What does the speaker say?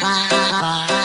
ba ba